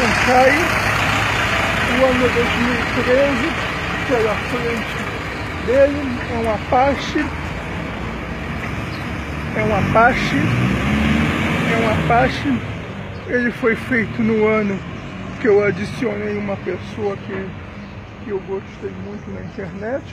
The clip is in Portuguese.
Sky, o ano 2013, pela é frente dele, é um Apache, é um Apache, é um Apache, ele foi feito no ano que eu adicionei uma pessoa que, que eu gostei muito na internet,